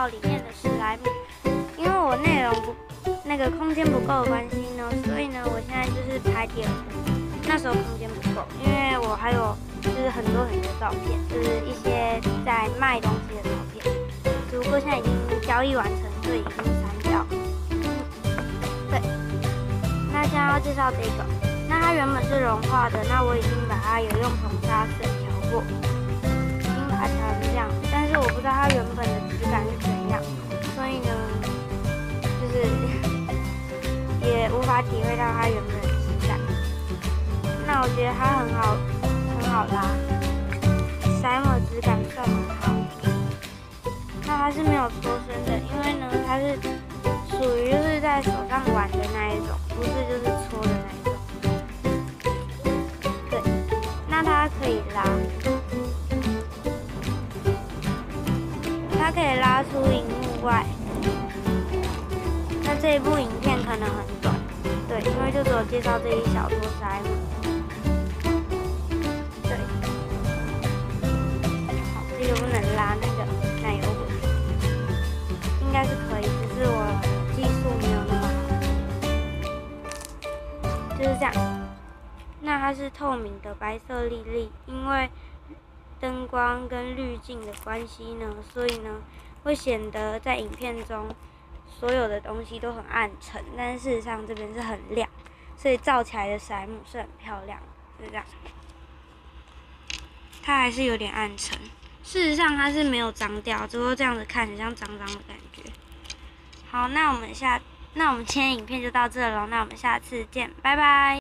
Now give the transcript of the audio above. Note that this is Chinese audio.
到里面的史莱姆，因为我内容不那个空间不够的关系呢，所以呢，我现在就是拍第二。那时候空间不够，因为我还有就是很多很多照片，就是一些在卖东西的照片，只不过现在已经交易完成，所以已经删掉。对，那现在要介绍这个，那它原本是融化的，那我已经把它有用硼砂水调过。法体会到它原本的质感。那我觉得它很好，很好拉，塞姆质感算很好。那它是没有搓身的，因为呢，它是属于就是在手上玩的那一种，不是就是搓的那一种。对，那它可以拉，它可以拉出荧幕外。那这一部影片可能很短，对，因为就只有介绍这一小撮塞姆。对，这个不能拉那个奶油滚，应该是可以，只是我技术没有那么好。就是这样。那它是透明的白色粒粒，因为灯光跟滤镜的关系呢，所以呢会显得在影片中所有的东西都很暗沉，但是事实上这边是很亮，所以照起来的色幕是很漂亮就，这样。它还是有点暗沉，事实上它是没有脏掉，只不过这样子看很像脏脏的感觉。好，那我们下，那我们今天影片就到这了，那我们下次见，拜拜。